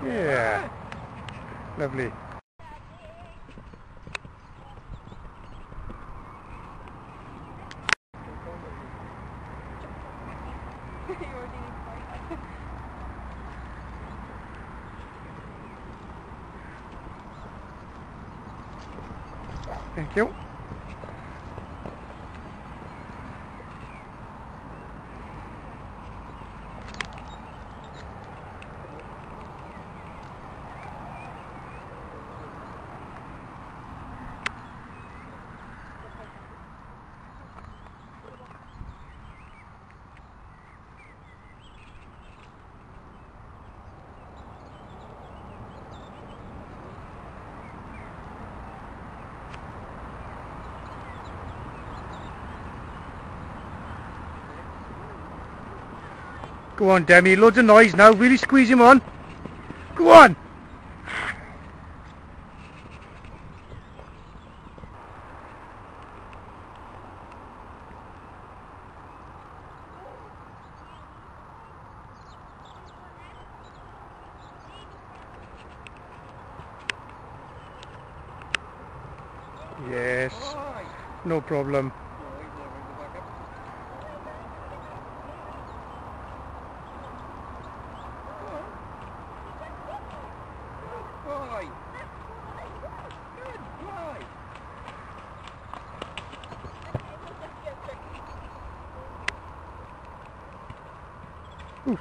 Yeah. Lovely. Thank you. Go on, Demi. Loads of noise now. Really squeeze him on. Go on. Yes. No problem. yeah.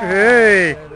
Hey.